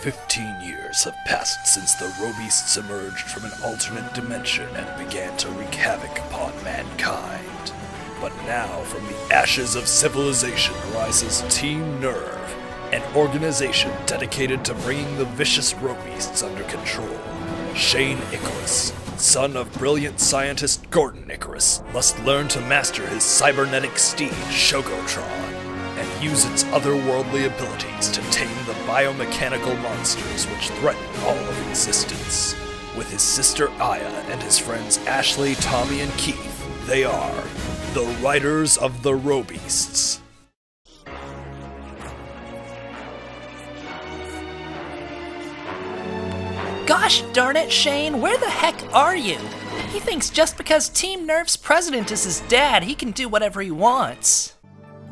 15 years have passed since the Robeasts emerged from an alternate dimension and began to wreak havoc upon mankind. But now, from the ashes of civilization rises Team Nerve, an organization dedicated to bringing the vicious Robeasts under control. Shane Icarus, son of brilliant scientist Gordon Icarus, must learn to master his cybernetic steed, Shogotron, use its otherworldly abilities to tame the biomechanical monsters which threaten all of existence. With his sister Aya and his friends Ashley, Tommy, and Keith, they are the Riders of the Robeasts. Gosh darn it, Shane, where the heck are you? He thinks just because Team Nerve's president is his dad, he can do whatever he wants.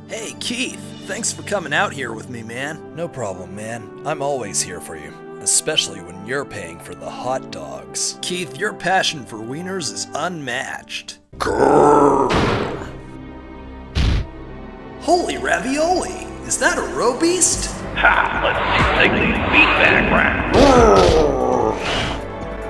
Hey, Keith, thanks for coming out here with me, man. No problem, man. I'm always here for you, especially when you're paying for the hot dogs. Keith, your passion for wieners is unmatched. Holy ravioli! Is that a robeast? Ha! Let's take these feedback round.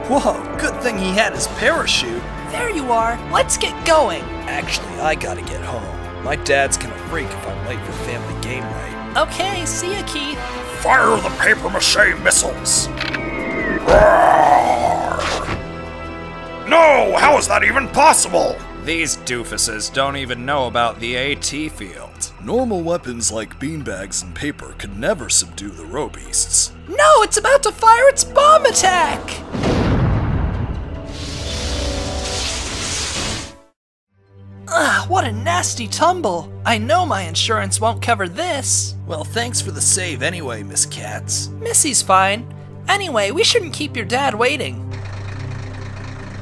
Whoa, good thing he had his parachute. There you are. Let's get going. Actually, I gotta get home. My dad's gonna freak if I'm late for family game night. Okay, see ya, Keith. Fire the paper mache missiles! No! How is that even possible? These doofuses don't even know about the AT field. Normal weapons like beanbags and paper could never subdue the Robeasts. No, it's about to fire its bomb attack! Ah, what a nasty tumble. I know my insurance won't cover this. Well, thanks for the save anyway, Miss Katz. Missy's fine. Anyway, we shouldn't keep your dad waiting.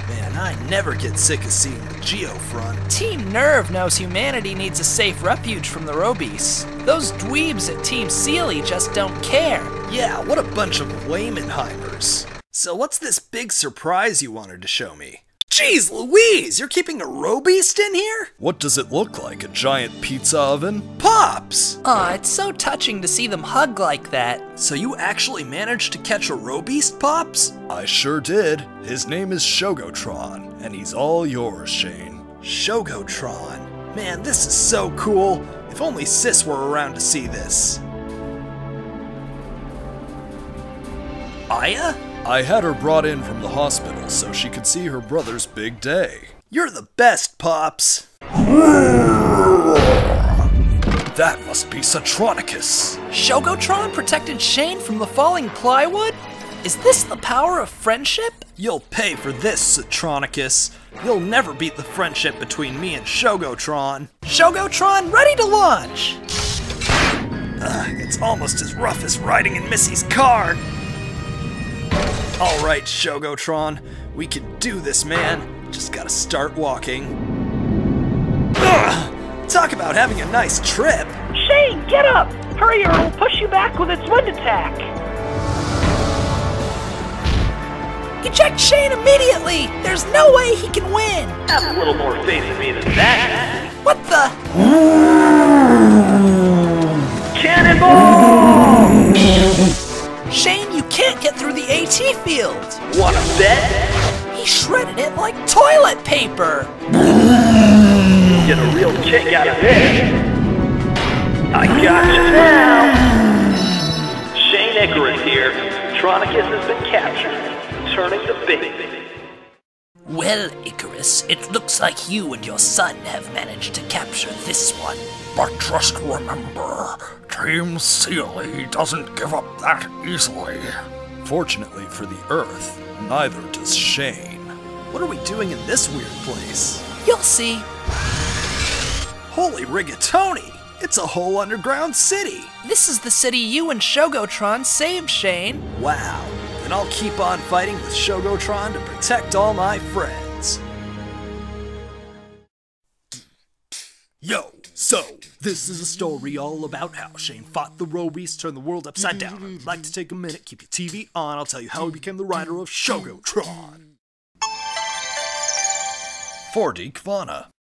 Man, I never get sick of seeing the Geofront. Team Nerve knows humanity needs a safe refuge from the Robies. Those dweebs at Team Sealy just don't care. Yeah, what a bunch of Waymanheimers. So what's this big surprise you wanted to show me? Jeez Louise, you're keeping a Robeast in here? What does it look like? A giant pizza oven? Pops! Aw, it's so touching to see them hug like that. So you actually managed to catch a Robeast, Pops? I sure did. His name is Shogotron, and he's all yours, Shane. Shogotron. Man, this is so cool. If only Sis were around to see this. Aya? I had her brought in from the hospital so she could see her brother's big day. You're the best, Pops. That must be Satronicus. Shogotron protected Shane from the falling plywood? Is this the power of friendship? You'll pay for this, Satronicus. You'll never beat the friendship between me and Shogotron. Shogotron ready to launch! Ugh, it's almost as rough as riding in Missy's car. All right, Shogotron, we can do this, man. Just gotta start walking. Ugh, talk about having a nice trip. Shane, get up! Hurry or it'll push you back with its wind attack! Eject Shane immediately! There's no way he can win! Have a little more faith in me than that. What the? Field! Wanna bet? He shredded it like toilet paper! Get a real kick out of this. I got you now. Shane Icarus here. Tronicus has been captured. Turning the bait. Well, Icarus, it looks like you and your son have managed to capture this one. But just remember, Team Sealy doesn't give up that easily. Fortunately for the Earth, neither does Shane. What are we doing in this weird place? You'll see. Holy rigatoni! It's a whole underground city! This is the city you and Shogotron saved, Shane. Wow. Then I'll keep on fighting with Shogotron to protect all my friends. Yo, so, this is a story all about how Shane fought the Robies, turned the world upside down. I'd like to take a minute, keep your TV on, I'll tell you how he became the rider of Shogotron. 4DiCvana.